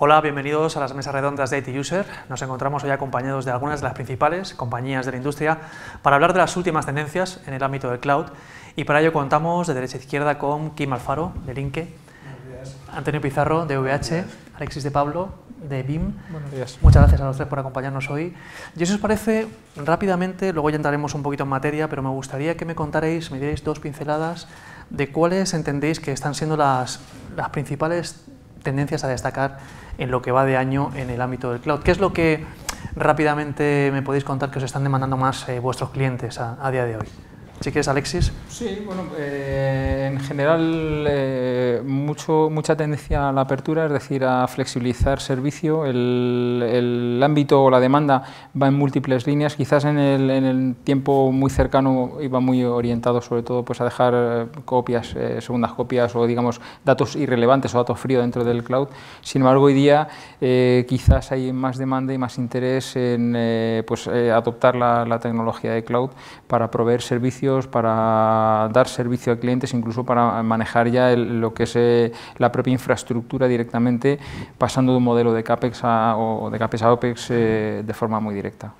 Hola, bienvenidos a las mesas redondas de IT User. Nos encontramos hoy acompañados de algunas de las principales compañías de la industria para hablar de las últimas tendencias en el ámbito del cloud y para ello contamos de derecha a izquierda con Kim Alfaro, de Linke, Antonio Pizarro, de VH, Alexis de Pablo, de BIM. Buenos días. Muchas gracias a los tres por acompañarnos hoy. Y si os parece, rápidamente, luego ya entraremos un poquito en materia, pero me gustaría que me contarais, me dierais dos pinceladas de cuáles entendéis que están siendo las, las principales tendencias a destacar en lo que va de año en el ámbito del cloud. ¿Qué es lo que rápidamente me podéis contar que os están demandando más eh, vuestros clientes a, a día de hoy? Si quieres, Alexis. Sí, bueno, eh, en general eh, mucho, mucha tendencia a la apertura, es decir, a flexibilizar servicio. El, el ámbito o la demanda va en múltiples líneas. Quizás en el, en el, tiempo muy cercano iba muy orientado sobre todo pues, a dejar eh, copias, segundas copias o digamos datos irrelevantes o datos fríos dentro del cloud. Sin embargo, hoy día quizás hay más demanda y más interés en pues, adoptar la, la tecnología de cloud para proveer servicios para dar servicio a clientes, incluso para manejar ya lo que es eh, la propia infraestructura directamente, pasando de un modelo de CAPEX a, o de CAPEX a OPEX eh, de forma muy directa.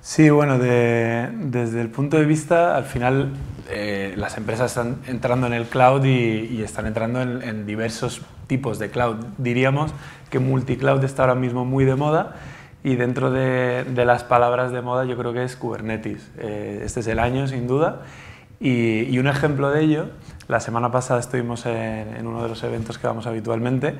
Sí, bueno, de, desde el punto de vista, al final eh, las empresas están entrando en el cloud y, y están entrando en, en diversos tipos de cloud. Diríamos que multicloud está ahora mismo muy de moda y dentro de, de, las palabras de moda yo creo que es Kubernetes. Eh, este es el año, sin duda. Y, y, un ejemplo de ello, la semana pasada estuvimos en, en, uno de los eventos que vamos habitualmente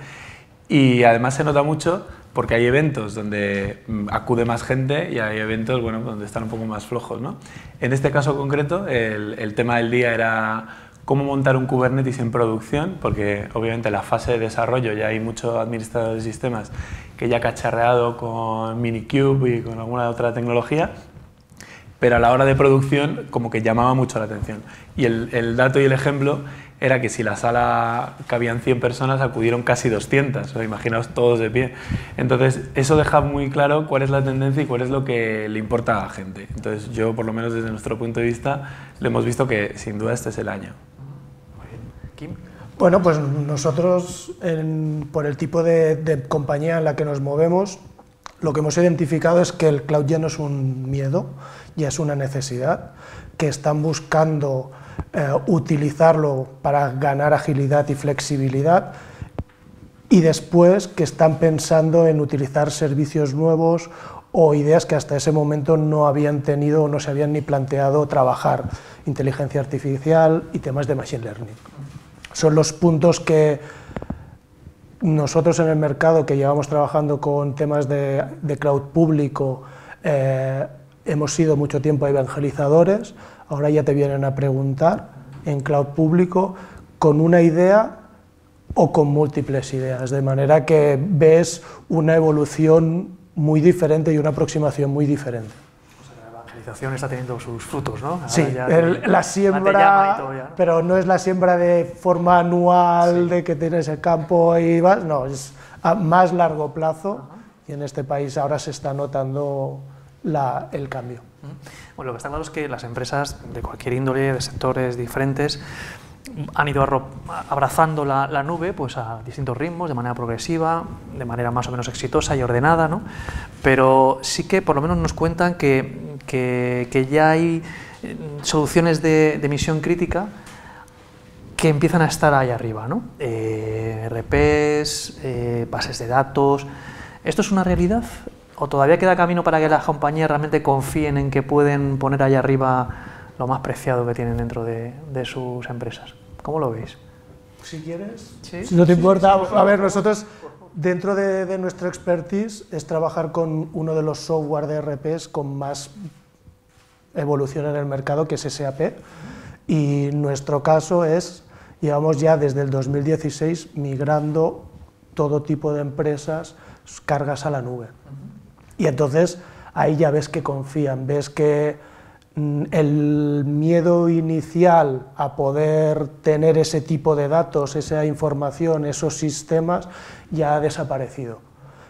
y además se nota mucho porque hay eventos donde mm, acude más gente y hay eventos bueno, donde están un poco más flojos. ¿no? En este caso concreto, el, el tema del día era cómo montar un Kubernetes en producción, porque obviamente en la fase de desarrollo ya hay mucho administrador de sistemas que ya ha cacharreado con Minikube y con alguna otra tecnología, pero a la hora de producción como que llamaba mucho la atención. Y el, el dato y el ejemplo era que si la sala cabían 100 personas, acudieron casi 200, o imaginaos todos de pie. Entonces, eso deja muy claro cuál es la tendencia y cuál es lo que le importa a la gente. Entonces, yo, por lo menos desde nuestro punto de vista, le hemos visto que sin duda este es el año. Kim. Bueno, pues nosotros, por el tipo de, de, compañía en la que nos movemos, lo que hemos identificado es que el cloud ya no es un miedo, ya es una necesidad, que están buscando eh, utilizarlo para ganar agilidad y flexibilidad, y después que están pensando en utilizar servicios nuevos o ideas que hasta ese momento no habían tenido o no se habían ni planteado trabajar, inteligencia artificial y temas de machine learning son los puntos que nosotros en el mercado que llevamos trabajando con temas de, cloud público eh, hemos sido mucho tiempo evangelizadores, ahora ya te vienen a preguntar en cloud público con una idea o con múltiples ideas, de manera que ves una evolución muy diferente y una aproximación muy diferente está teniendo sus frutos, ¿no? Ahora sí, el, la siembra, todo ya, ¿no? pero no es la siembra de forma anual sí. de que tienes el campo y vas, no, es a más largo plazo y en este país ahora se está notando la, el cambio. Bueno, lo que está claro es que las empresas de cualquier índole, de sectores diferentes, han ido abrazando la, la, nube pues a distintos ritmos, de manera progresiva, de manera más o menos exitosa y ordenada, ¿no? pero sí que por lo menos nos cuentan que, que, que ya hay eh, soluciones de, de, misión crítica que empiezan a estar ahí arriba, ¿no? Eh, RPs, eh, bases de datos. ¿Esto es una realidad? ¿O todavía queda camino para que las compañías realmente confíen en que pueden poner ahí arriba lo más preciado que tienen dentro de, de sus empresas. ¿Cómo lo veis? Si quieres, ¿Sí? si no te importa. Sí, a ver, nosotros dentro de, de, nuestro expertise es trabajar con uno de los software de RPs con más evolución en el mercado, que es SAP. Y nuestro caso es, llevamos ya desde el 2016 migrando todo tipo de empresas, cargas a la nube. Y entonces ahí ya ves que confían, ves que Mm, el miedo inicial a poder tener ese tipo de datos, esa información, esos sistemas, ya ha desaparecido.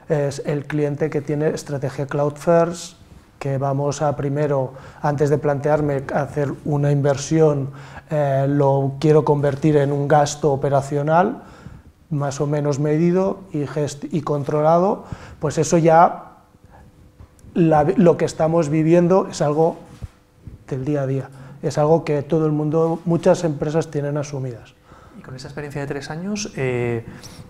Es el cliente que tiene estrategia Cloud First, que vamos a primero, antes de plantearme hacer una inversión, eh, lo quiero convertir en un gasto operacional, más o menos medido y, y controlado, pues eso ya lo que estamos viviendo es algo del día a día, es algo que todo el mundo, muchas empresas tienen asumidas. Y con esa experiencia de tres años, eh,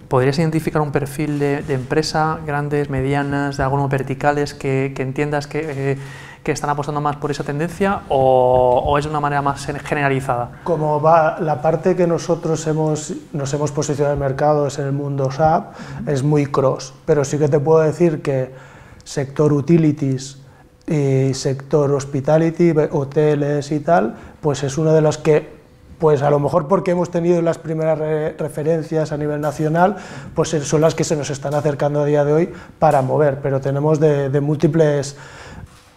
¿podrías identificar un perfil de, empresa, grandes, medianas, de algunos verticales, que, entiendas que, eh, que, están apostando más por esa tendencia o, es de una manera más generalizada? Como va, la parte que nosotros hemos, nos hemos posicionado en el mercado es en el mundo SAP, es muy cross, pero sí que te puedo decir que sector utilities, y sector hospitality, hoteles y tal, pues es una de las que pues a lo mejor porque hemos tenido las primeras referencias a nivel nacional, pues son las que se nos están acercando a día de hoy para mover, pero tenemos de, múltiples,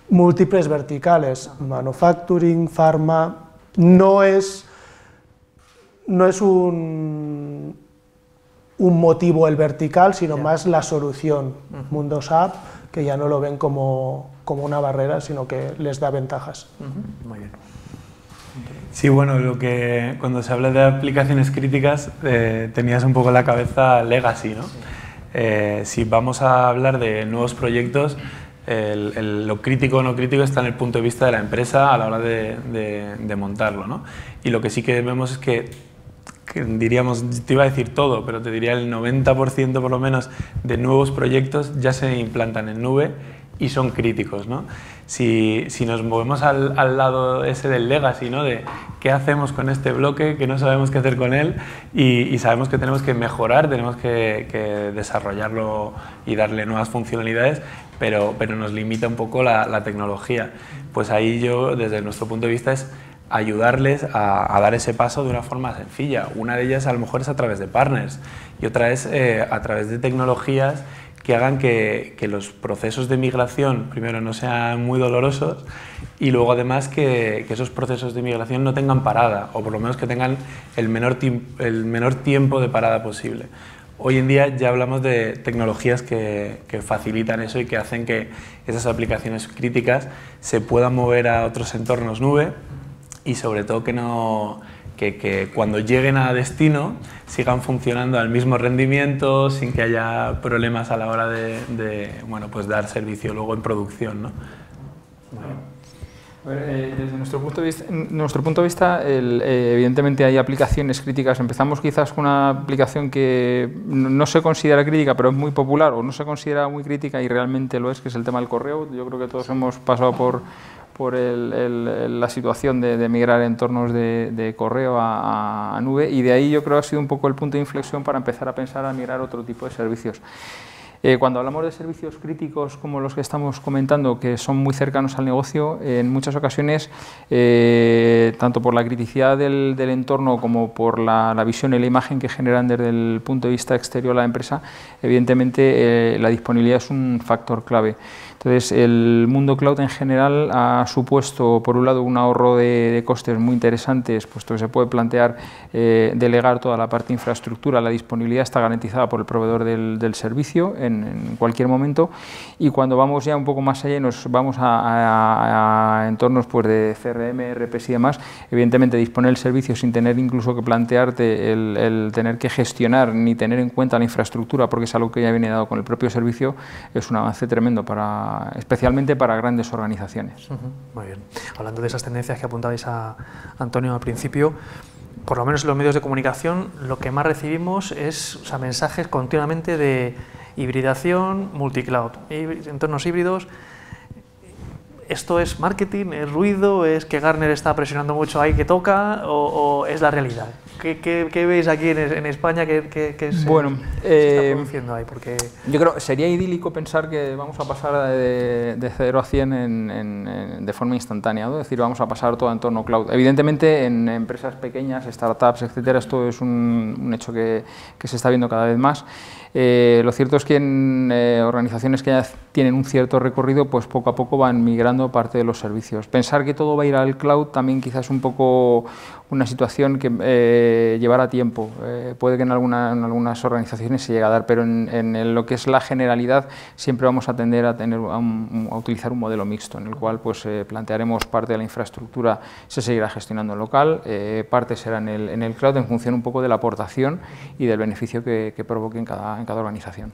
múltiples verticales, manufacturing, pharma, no es, no es un, un motivo el vertical, sino más la solución, Mundo SAP, que ya no lo ven como, como una barrera, sino que les da ventajas. Muy bien. Sí, bueno, lo que cuando se habla de aplicaciones críticas eh, tenías un poco en la cabeza legacy, ¿no? Eh, si vamos a hablar de nuevos proyectos, lo crítico o no crítico está en el punto de vista de la empresa a la hora de, de, montarlo, ¿no? Y lo que sí que vemos es que, que, diríamos, te iba a decir todo, pero te diría el 90% por lo menos de nuevos proyectos ya se implantan en nube y son críticos. ¿no? Si, si, nos movemos al, al, lado ese del legacy, ¿no? de qué hacemos con este bloque, que no sabemos qué hacer con él y, y sabemos que tenemos que mejorar, tenemos que, que, desarrollarlo y darle nuevas funcionalidades, pero, pero nos limita un poco la, la, tecnología. Pues ahí yo, desde nuestro punto de vista, es ayudarles a, dar ese paso de una forma sencilla. Una de ellas a lo mejor es a través de partners y otra es eh, a través de tecnologías que hagan que, los procesos de migración, primero, no sean muy dolorosos y luego además que, esos procesos de migración no tengan parada o por lo menos que tengan el menor, el menor tiempo de parada posible. Hoy en día ya hablamos de tecnologías que, facilitan eso y que hacen que esas aplicaciones críticas se puedan mover a otros entornos nube y sobre todo que no que, cuando lleguen a destino sigan funcionando al mismo rendimiento sin que haya problemas a la hora de, bueno, pues dar servicio luego en producción. ¿no? Eh, desde nuestro punto de vista, nuestro punto de vista eh, evidentemente hay aplicaciones críticas. Empezamos quizás con una aplicación que no se considera crítica, pero es muy popular, o no se considera muy crítica y realmente lo es, que es el tema del correo. Yo creo que todos hemos pasado por, por la situación de, migrar entornos de, de correo a, nube y de ahí yo creo que ha sido un poco el punto de inflexión para empezar a pensar a migrar otro tipo de servicios. Eh, cuando hablamos de servicios críticos como los que estamos comentando, que son muy cercanos al negocio, en muchas ocasiones, eh, tanto por la criticidad del, entorno como por la, visión y la imagen que generan desde el punto de vista exterior a la empresa, evidentemente eh, la disponibilidad es un factor clave. Entonces, el mundo cloud en general ha supuesto, por un lado, un ahorro de, costes muy interesantes, puesto que se puede plantear eh, delegar toda la parte de infraestructura, la disponibilidad está garantizada por el proveedor del, servicio en, cualquier momento, y cuando vamos ya un poco más allá nos vamos a, entornos pues, de CRM, RPS y demás, evidentemente disponer el servicio sin tener incluso que plantearte el, el tener que gestionar ni tener en cuenta la infraestructura, porque es algo que ya viene dado con el propio servicio, es un avance tremendo para especialmente para grandes organizaciones. Muy bien. Hablando de esas tendencias que apuntabais a Antonio al principio, por lo menos en los medios de comunicación, lo que más recibimos es mensajes continuamente de hibridación, multicloud, entornos híbridos. ¿Esto es marketing, es ruido, es que Garner está presionando mucho ahí que toca o es la realidad? ¿Qué, veis aquí en, España que, se, bueno, está eh, produciendo ahí? Porque... Yo creo que sería idílico pensar que vamos a pasar de, de 0 a 100 de forma instantánea, es decir, vamos a pasar todo en entorno cloud. Evidentemente, en empresas pequeñas, startups, etcétera, esto es un, hecho que, se está viendo cada vez más. Eh, lo cierto es que en eh, organizaciones que ya tienen un cierto recorrido, pues poco a poco van migrando parte de los servicios. Pensar que todo va a ir al cloud también quizás un poco una situación que eh, llevará tiempo. puede que en, algunas organizaciones se llegue a dar, pero en, lo que es la generalidad siempre vamos a tender a, tener, a, utilizar un modelo mixto, en el cual pues, plantearemos parte de la infraestructura se seguirá gestionando en local, parte será en el, en el, cloud en función un poco de la aportación y del beneficio que, que provoque en cada, en cada organización.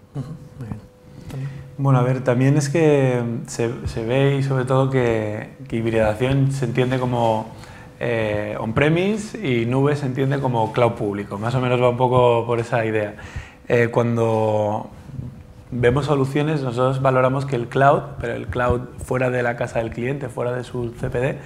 Bueno, a ver, también es que se, ve y sobre todo que, hibridación se entiende como eh, on-premise y nube se entiende como cloud público. Más o menos va un poco por esa idea. Eh, cuando vemos soluciones, nosotros valoramos que el cloud, pero el cloud fuera de la casa del cliente, fuera de su CPD,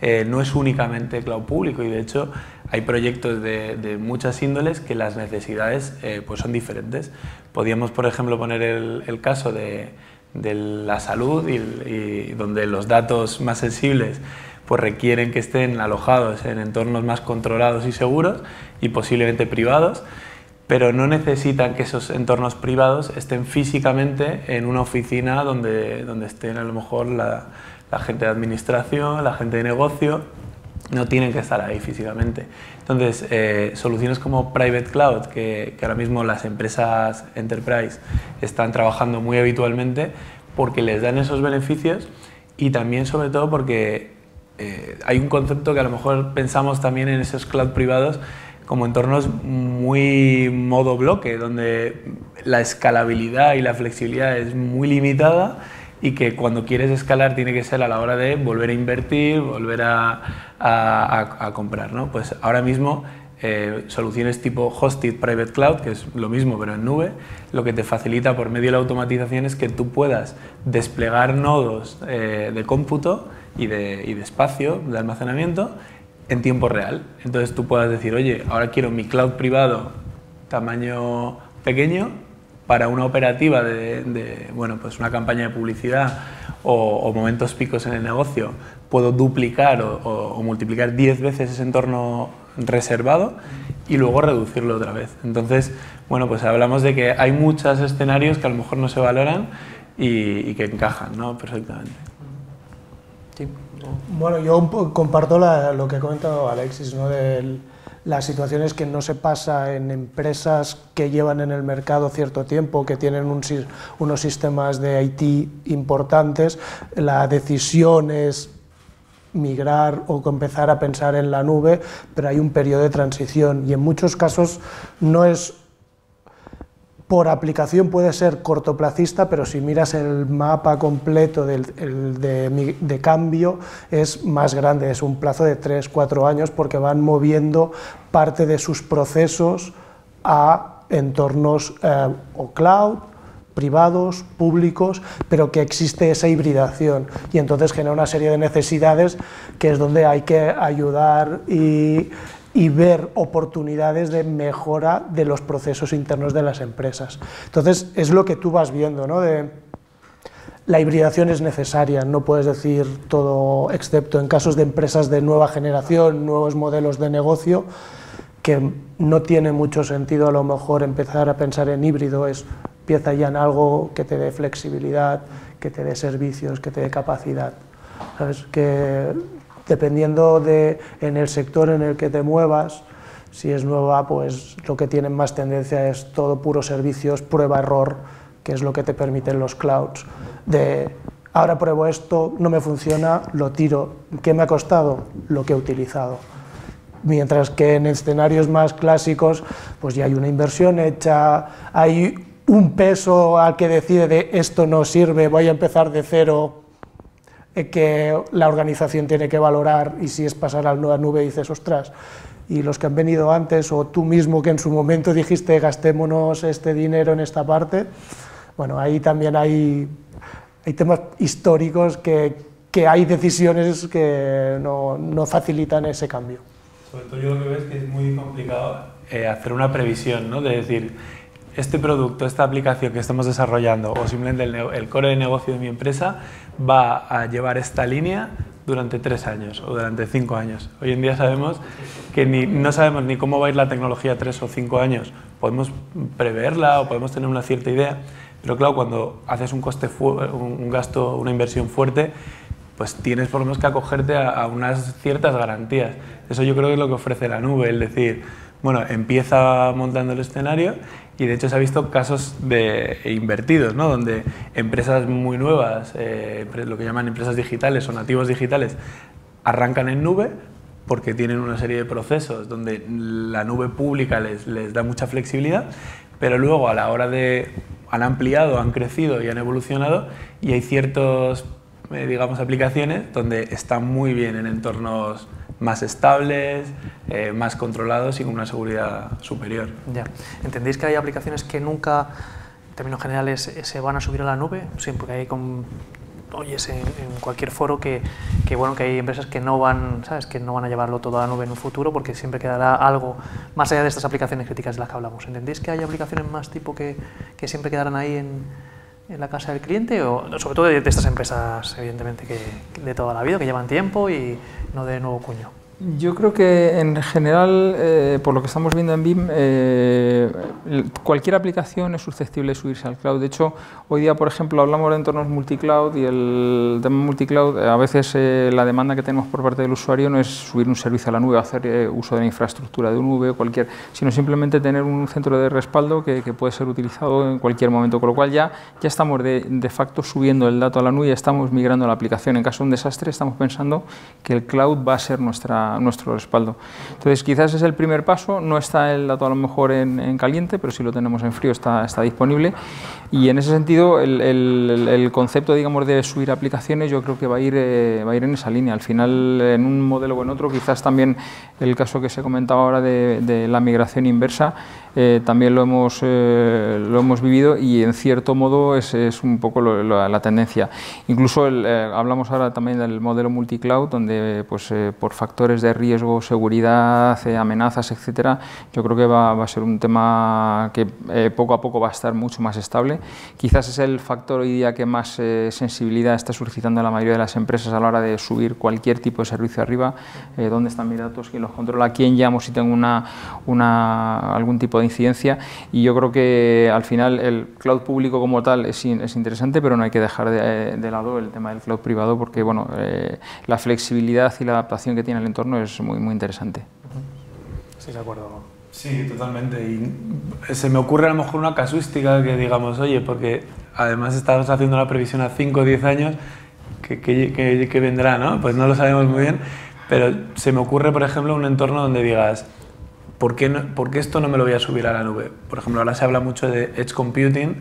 eh, no es únicamente cloud público y de hecho hay proyectos de, muchas índoles que las necesidades eh, pues son diferentes. Podríamos, por ejemplo, poner el, caso de, la salud y, donde los datos más sensibles pues requieren que estén alojados en entornos más controlados y seguros y posiblemente privados, pero no necesitan que esos entornos privados estén físicamente en una oficina donde, donde estén a lo mejor la, la gente de administración, la gente de negocio, no tienen que estar ahí físicamente. Entonces, eh, soluciones como Private Cloud, que, ahora mismo las empresas enterprise están trabajando muy habitualmente porque les dan esos beneficios y también sobre todo porque eh, hay un concepto que a lo mejor pensamos también en esos cloud privados como entornos muy modo bloque, donde la escalabilidad y la flexibilidad es muy limitada y que cuando quieres escalar tiene que ser a la hora de volver a invertir, volver a, a, comprar. ¿no? Pues ahora mismo eh, soluciones tipo Hosted Private Cloud, que es lo mismo pero en nube, lo que te facilita por medio de la automatización es que tú puedas desplegar nodos eh, de cómputo y de, y de espacio de almacenamiento en tiempo real. Entonces tú puedas decir, oye, ahora quiero mi cloud privado tamaño pequeño para una operativa de, bueno, pues una campaña de publicidad o, momentos picos en el negocio, puedo duplicar o, multiplicar 10 veces ese entorno reservado y luego reducirlo otra vez. Entonces, bueno, pues hablamos de que hay muchos escenarios que a lo mejor no se valoran y, que encajan ¿no? perfectamente. Bueno, yo comparto lo que ha comentado Alexis, ¿no? del las situaciones que no se pasa en empresas que llevan en el mercado cierto tiempo, que tienen unos sistemas de IT importantes, la decisión es migrar o empezar a pensar en la nube, pero hay un periodo de transición y en muchos casos no es por aplicación puede ser cortoplacista, pero si miras el mapa completo de, cambio es más grande, es un plazo de 3-4 años porque van moviendo parte de sus procesos a entornos eh, o cloud, privados, públicos, pero que existe esa hibridación. Y entonces genera una serie de necesidades que es donde hay que ayudar y y ver oportunidades de mejora de los procesos internos de las empresas. Entonces, es lo que tú vas viendo, ¿no? De, la hibridación es necesaria, no puedes decir todo, excepto en casos de empresas de nueva generación, nuevos modelos de negocio, que no tiene mucho sentido a lo mejor empezar a pensar en híbrido, es pieza ya en algo que te dé flexibilidad, que te dé servicios, que te dé capacidad. ¿Sabes? Que dependiendo de en el sector en el que te muevas, si es nueva, pues lo que tienen más tendencia es todo puro servicios, prueba-error, que es lo que te permiten los clouds. De ahora pruebo esto, no me funciona, lo tiro. ¿Qué me ha costado? Lo que he utilizado. Mientras que en escenarios más clásicos, pues ya hay una inversión hecha, hay un peso al que decide de esto no sirve, voy a empezar de cero que la organización tiene que valorar y si es pasar a la nueva nube dices, ostras, y los que han venido antes o tú mismo que en su momento dijiste gastémonos este dinero en esta parte, bueno, ahí también hay, hay temas históricos que, que hay decisiones que no, no, facilitan ese cambio. Sobre todo yo lo que veo es que es muy complicado eh, hacer una previsión, ¿no? de decir, este producto, esta aplicación que estamos desarrollando o simplemente el, core de negocio de mi empresa va a llevar esta línea durante tres años o durante cinco años. Hoy en día sabemos que ni, no sabemos ni cómo va a ir la tecnología tres o cinco años. Podemos preverla o podemos tener una cierta idea, pero claro, cuando haces un coste, un gasto, una inversión fuerte, pues tienes por lo menos que acogerte a, a, unas ciertas garantías. Eso yo creo que es lo que ofrece la nube, es decir, bueno, empieza montando el escenario y de hecho se ha visto casos de invertidos, ¿no? donde empresas muy nuevas, eh, lo que llaman empresas digitales o nativos digitales, arrancan en nube porque tienen una serie de procesos donde la nube pública les, da mucha flexibilidad, pero luego a la hora de han ampliado, han crecido y han evolucionado y hay ciertos, eh, digamos, aplicaciones donde están muy bien en entornos más estables, eh, más controlados y con una seguridad superior. Ya. ¿Entendéis que hay aplicaciones que nunca, en términos generales, se van a subir a la nube? Siempre hay con oyes en, cualquier foro que, que, bueno que hay empresas que no van sabes que no van a llevarlo todo a la nube en un futuro porque siempre quedará algo más allá de estas aplicaciones críticas de las que hablamos entendéis que hay aplicaciones más tipo que, que siempre quedarán ahí en, en la casa del cliente o sobre todo de, estas empresas evidentemente que de toda la vida que llevan tiempo y no de nuevo cuño yo creo que en general, eh, por lo que estamos viendo en BIM, eh, cualquier aplicación es susceptible de subirse al cloud. De hecho, hoy día, por ejemplo, hablamos de entornos multicloud y el tema multicloud, a veces eh, la demanda que tenemos por parte del usuario no es subir un servicio a la nube, hacer uso de la infraestructura de un nube o cualquier, sino simplemente tener un centro de respaldo que, puede ser utilizado en cualquier momento. Con lo cual ya, ya estamos de, de facto subiendo el dato a la nube y estamos migrando a la aplicación. En caso de un desastre, estamos pensando que el cloud va a ser nuestra nuestro respaldo. Entonces, quizás es el primer paso, no está el dato a lo mejor en, caliente, pero si lo tenemos en frío está, está disponible. Y en ese sentido, el, concepto digamos, de subir aplicaciones yo creo que va a, ir, eh, va a ir en esa línea. Al final, en un modelo o en otro, quizás también el caso que se comentaba ahora de la migración inversa, eh, también lo hemos, eh, lo hemos vivido y en cierto modo es, es un poco la tendencia. Incluso eh, hablamos ahora también del modelo multicloud, donde pues, por factores de riesgo, seguridad, amenazas, etcétera, yo creo que va, va, a ser un tema que poco a poco va a estar mucho más estable. Quizás es el factor hoy día que más sensibilidad está suscitando la mayoría de las empresas a la hora de subir cualquier tipo de servicio arriba, dónde están mis datos, quién los controla, quién llamo si tengo una, una, algún tipo de incidencia y yo creo que al final el cloud público como tal es, es interesante, pero no hay que dejar de, de, lado el tema del cloud privado porque bueno, eh, la flexibilidad y la adaptación que tiene el entorno es muy, muy interesante. Sí, de acuerdo. Sí, totalmente. Y se me ocurre a lo mejor una casuística que digamos, oye, porque además estamos haciendo una previsión a 5 o 10 años que, que, que vendrá, ¿no? Pues no lo sabemos muy bien, pero se me ocurre, por ejemplo, un entorno donde digas, ¿por qué, esto no me lo voy a subir a la nube? Por ejemplo, ahora se habla mucho de Edge Computing,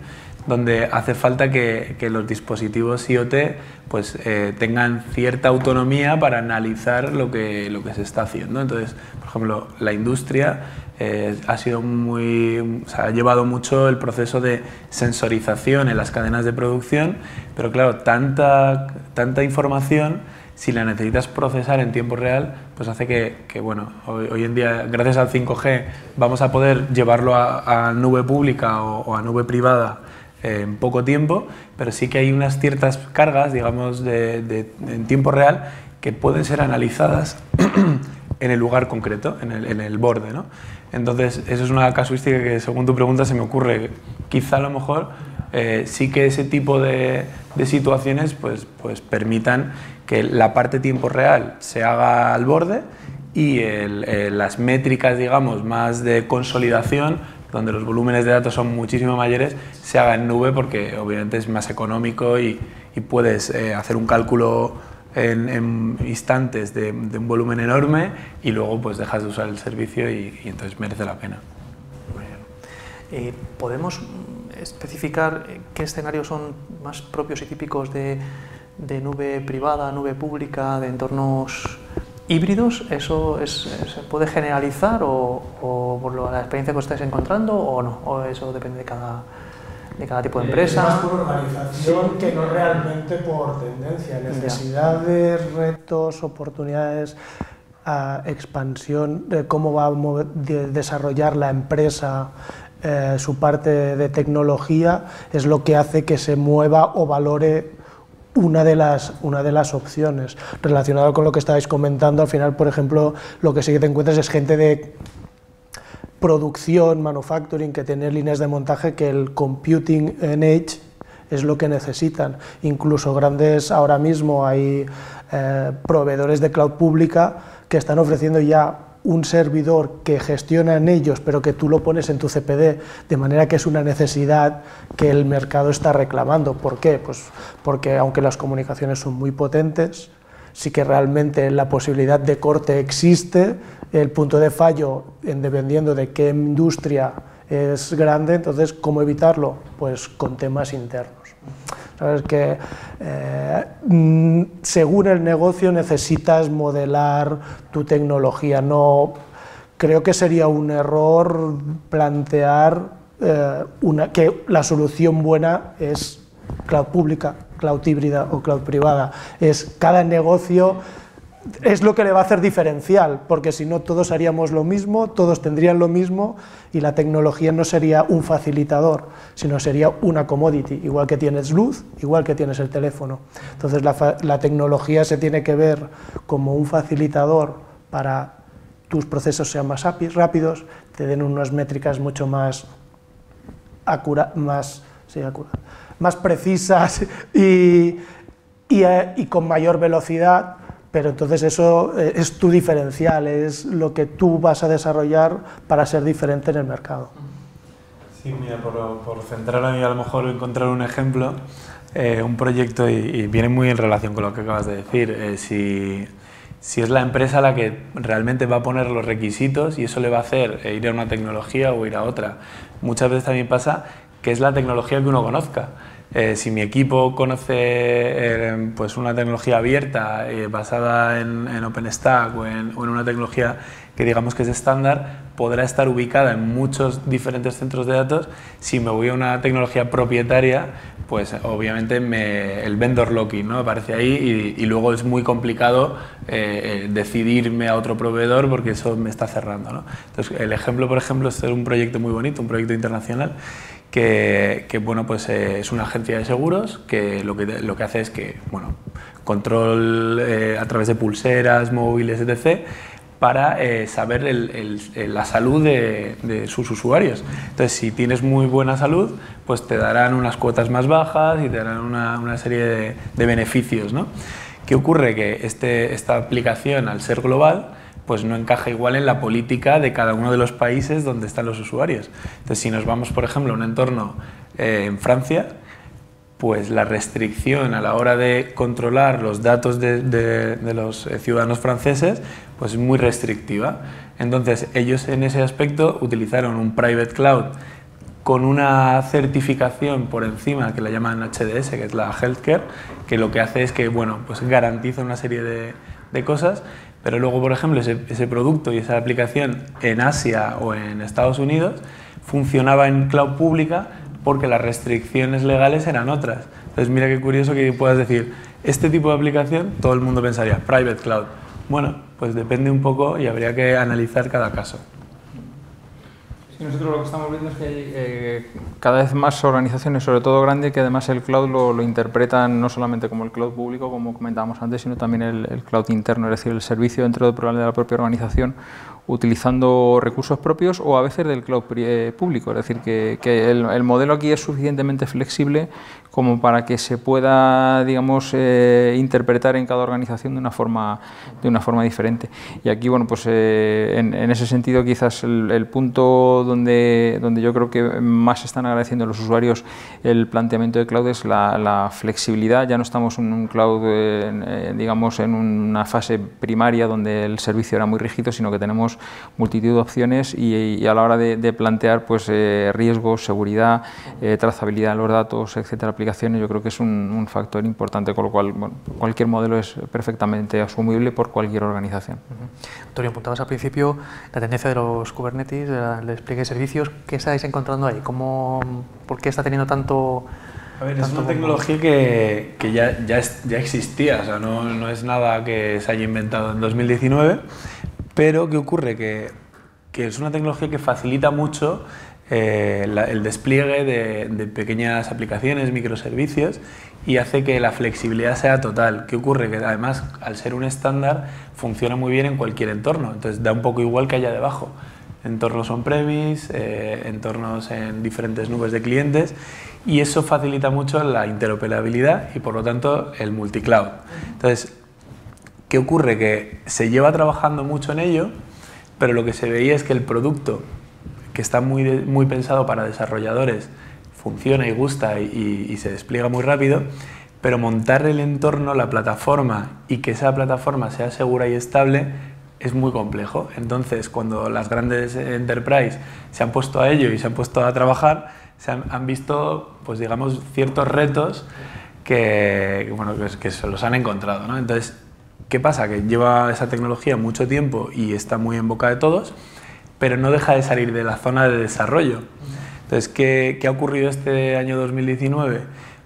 donde hace falta que, los dispositivos IoT pues, eh, tengan cierta autonomía para analizar lo que, lo que se está haciendo. Entonces, por ejemplo, la industria eh, ha, sido muy, ha llevado mucho el proceso de sensorización en las cadenas de producción, pero claro, tanta, tanta información si la necesitas procesar en tiempo real, pues hace que, bueno, hoy, en día, gracias al 5G, vamos a poder llevarlo a, nube pública o, a nube privada en poco tiempo, pero sí que hay unas ciertas cargas, digamos, de, en tiempo real que pueden ser analizadas en el lugar concreto, en el, en borde. ¿no? Entonces, eso es una casuística que, según tu pregunta, se me ocurre. Quizá a lo mejor eh, sí que ese tipo de, de situaciones pues, pues permitan que la parte tiempo real se haga al borde y eh, las métricas, digamos, más de consolidación, donde los volúmenes de datos son muchísimo mayores, se haga en nube porque obviamente es más económico y, puedes eh, hacer un cálculo en, instantes de, un volumen enorme y luego pues dejas de usar el servicio y, entonces merece la pena. Eh, ¿Podemos especificar qué escenarios son más propios y típicos de de nube privada, nube pública, de entornos híbridos, ¿eso se puede generalizar o, por la experiencia que estáis encontrando o no? ¿O eso depende de cada, de cada tipo de eh, empresa? Es más por organización que no realmente por tendencia. Necesidades, retos, oportunidades, expansión, de cómo va a desarrollar la empresa eh, su parte de tecnología es lo que hace que se mueva o valore una de, las, una de las opciones. Relacionado con lo que estabais comentando, al final, por ejemplo, lo que sí que te encuentras es gente de producción, manufacturing, que tiene líneas de montaje que el computing en Edge es lo que necesitan. Incluso grandes, ahora mismo hay eh, proveedores de cloud pública que están ofreciendo ya un servidor que gestiona en ellos, pero que tú lo pones en tu CPD, de manera que es una necesidad que el mercado está reclamando. ¿Por qué? Pues porque aunque las comunicaciones son muy potentes, sí que realmente la posibilidad de corte existe, el punto de fallo, en dependiendo de qué industria es grande, entonces, ¿cómo evitarlo? Pues con temas internos. Sabes que eh, mm, según el negocio necesitas modelar tu tecnología. No, creo que sería un error plantear eh, una, que la solución buena es cloud pública, cloud híbrida o cloud privada. Es cada negocio es lo que le va a hacer diferencial, porque si no todos haríamos lo mismo, todos tendrían lo mismo y la tecnología no sería un facilitador, sino sería una commodity, igual que tienes luz, igual que tienes el teléfono. Entonces la, tecnología se tiene que ver como un facilitador para tus procesos sean más rápidos, te den unas métricas mucho más, más, más precisas y, eh, y con mayor velocidad pero entonces eso eh, es tu diferencial, es lo que tú vas a desarrollar para ser diferente en el mercado. Sí, mira, por, por centrar y a lo mejor encontrar un ejemplo, eh, un proyecto, y, viene muy en relación con lo que acabas de decir, eh, si, si, es la empresa la que realmente va a poner los requisitos y eso le va a hacer ir a una tecnología o ir a otra. Muchas veces también pasa que es la tecnología que uno conozca. Eh, si mi equipo conoce eh, pues una tecnología abierta eh, basada en, OpenStack o en, una tecnología que digamos que es estándar, podrá estar ubicada en muchos diferentes centros de datos. Si me voy a una tecnología propietaria, pues obviamente el vendor locking ¿no? aparece ahí y, luego es muy complicado decidirme a otro proveedor porque eso me está cerrando. ¿no? Entonces, el ejemplo, por ejemplo, es un proyecto muy bonito, un proyecto internacional que, bueno, pues, eh, es una agencia de seguros que lo que, lo que hace es que, bueno, control eh, a través de pulseras, móviles, etc., para eh, saber la salud de, sus usuarios. Entonces, si tienes muy buena salud, pues te darán unas cuotas más bajas y te darán una, una serie de, de, beneficios. ¿no? ¿Qué ocurre? Que este, esta aplicación, al ser global, pues no encaja igual en la política de cada uno de los países donde están los usuarios. Entonces, si nos vamos, por ejemplo, a un entorno eh, en Francia, pues la restricción a la hora de controlar los datos de, los eh, ciudadanos franceses pues es muy restrictiva. Entonces, ellos en ese aspecto utilizaron un private cloud con una certificación por encima que la llaman HDS, que es la Healthcare, que lo que hace es que bueno, pues garantiza una serie de, de cosas pero luego, por ejemplo, ese, producto y esa aplicación en Asia o en Estados Unidos funcionaba en cloud pública porque las restricciones legales eran otras. Entonces, mira qué curioso que puedas decir, este tipo de aplicación, todo el mundo pensaría, private cloud. Bueno, pues depende un poco y habría que analizar cada caso nosotros lo que estamos viendo es que hay eh, cada vez más organizaciones, sobre todo grandes, que además el cloud lo, interpretan no solamente como el cloud público, como comentábamos antes, sino también el, cloud interno, es decir, el servicio dentro del de la propia organización utilizando recursos propios o a veces del cloud eh, público. Es decir, que, el, modelo aquí es suficientemente flexible como para que se pueda, digamos, eh, interpretar en cada organización de una forma, de una forma diferente. Y aquí, bueno, pues eh, en, ese sentido quizás el, punto donde, donde yo creo que más están agradeciendo los usuarios el planteamiento de cloud es la, flexibilidad. Ya no estamos en un cloud, digamos, en una fase primaria donde el servicio era muy rígido, sino que tenemos multitud de opciones y, a la hora de, plantear pues, eh, riesgos, seguridad, eh, trazabilidad de los datos, etcétera, aplicaciones, yo creo que es un, factor importante, con lo cual cualquier modelo es perfectamente asumible por cualquier organización. Antonio, apuntabas al principio la tendencia de los Kubernetes, del despliegue de servicios. ¿Qué estáis encontrando ahí? ¿Cómo, ¿Por qué está teniendo tanto...? A ver, es una tecnología que, que ya, ya, ya, existía, o sea, no, no, es nada que se haya inventado en 2019, pero ¿qué ocurre? Que, es una tecnología que facilita mucho eh, el despliegue de, pequeñas aplicaciones, microservicios y hace que la flexibilidad sea total. ¿Qué ocurre? Que además, al ser un estándar, funciona muy bien en cualquier entorno, entonces da un poco igual que haya debajo. Entornos on-premise, eh, entornos en diferentes nubes de clientes y eso facilita mucho la interoperabilidad y por lo tanto el multicloud. Entonces, ¿qué ocurre? Que se lleva trabajando mucho en ello, pero lo que se veía es que el producto que está muy, muy pensado para desarrolladores, funciona y gusta y, se despliega muy rápido, pero montar el entorno, la plataforma y que esa plataforma sea segura y estable es muy complejo. Entonces, cuando las grandes enterprise se han puesto a ello y se han puesto a trabajar, se han, visto, pues digamos, ciertos retos que, bueno, que, se los han encontrado. ¿no? Entonces, ¿qué pasa? Que lleva esa tecnología mucho tiempo y está muy en boca de todos, pero no deja de salir de la zona de desarrollo. Entonces, ¿qué, ha ocurrido este año 2019?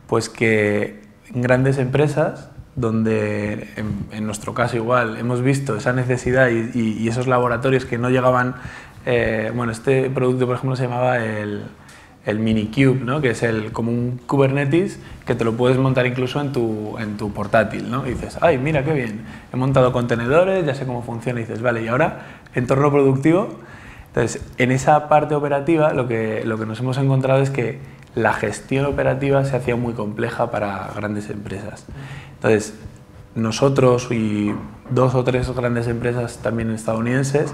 Pues que en grandes empresas, donde en, nuestro caso igual hemos visto esa necesidad y, esos laboratorios que no llegaban, eh, bueno, este producto por ejemplo se llamaba el, el Minikube, ¿no? que es el, como un Kubernetes que te lo puedes montar incluso en tu, en tu portátil. ¿no? Dices, ay, mira qué bien, he montado contenedores, ya sé cómo funciona. Y dices, vale, y ahora entorno productivo entonces, en esa parte operativa lo que, lo que nos hemos encontrado es que la gestión operativa se hacía muy compleja para grandes empresas. Entonces, nosotros y dos o tres grandes empresas también estadounidenses,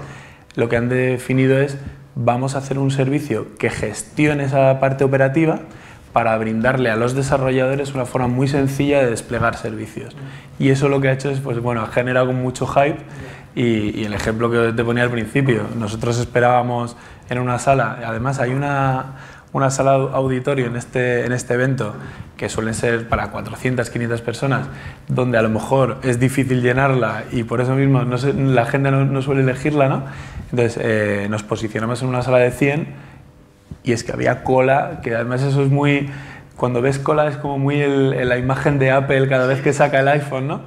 lo que han definido es vamos a hacer un servicio que gestione esa parte operativa para brindarle a los desarrolladores una forma muy sencilla de desplegar servicios. Y eso lo que ha hecho es, pues bueno, ha generado mucho hype y, el ejemplo que te ponía al principio, nosotros esperábamos en una sala, además hay una, una sala auditorio en este, en este evento que suelen ser para 400, 500 personas, donde a lo mejor es difícil llenarla y por eso mismo la gente no, suele elegirla, ¿no? Entonces eh, nos posicionamos en una sala de 100 y es que había cola, que además eso es muy... Cuando ves cola es como muy la imagen de Apple cada vez que saca el iPhone, ¿no?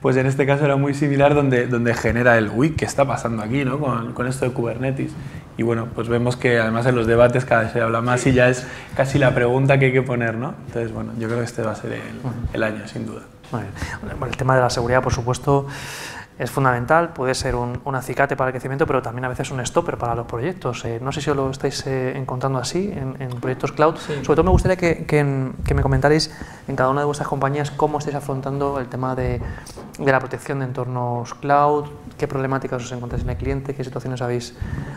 pues en este caso era muy similar donde, donde genera el, uy, ¿qué está pasando aquí ¿no? con, con, esto de Kubernetes? Y bueno, pues vemos que además en los debates cada vez se habla más y ya es casi la pregunta que hay que poner, ¿no? Entonces, bueno, yo creo que este va a ser el, el año, sin duda. Bueno, el tema de la seguridad, por supuesto, es fundamental, puede ser un, acicate para el crecimiento, pero también a veces un stopper para los proyectos. Eh, no sé si os lo estáis eh, encontrando así en, proyectos cloud. Sobre todo me gustaría que, que, me comentarais en cada una de vuestras compañías cómo estáis afrontando el tema de, de, la protección de entornos cloud, qué problemáticas os encontráis en el cliente, qué situaciones habéis,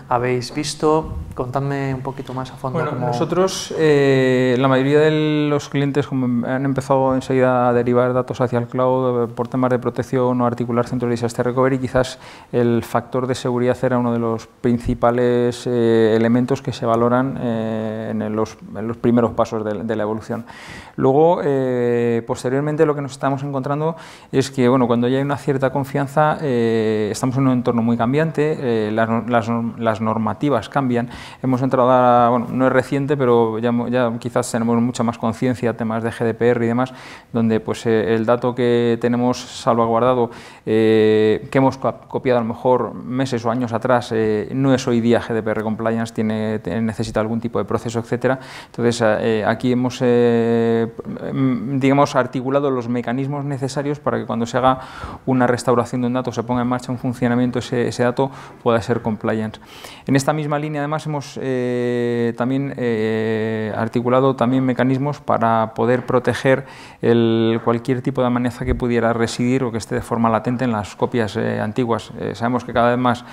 habéis visto. Contadme un poquito más a fondo. Bueno, nosotros, eh, la mayoría de los clientes han empezado enseguida a derivar datos hacia el cloud por temas de protección o articular de este recovery quizás el factor de seguridad era uno de los principales eh, elementos que se valoran eh, en, los, primeros pasos de, la evolución. Luego, eh, posteriormente, lo que nos estamos encontrando es que bueno, cuando ya hay una cierta confianza, estamos en un entorno muy cambiante, las, normativas cambian. Hemos entrado a, bueno, no es reciente, pero ya, ya quizás tenemos mucha más conciencia, temas de GDPR y demás, donde pues, el dato que tenemos salvaguardado que hemos copiado a lo mejor meses o años atrás eh, no es hoy día GDPR compliance, tiene, necesita algún tipo de proceso, etcétera. Entonces eh, aquí hemos eh, digamos articulado los mecanismos necesarios para que cuando se haga una restauración de un dato, se ponga en marcha un funcionamiento ese, ese dato pueda ser compliance. En esta misma línea además hemos también articulado también mecanismos para poder proteger el, cualquier tipo de amenaza que pudiera residir o que esté de forma latente en las copias eh, antiguas. Eh, sabemos que cada vez más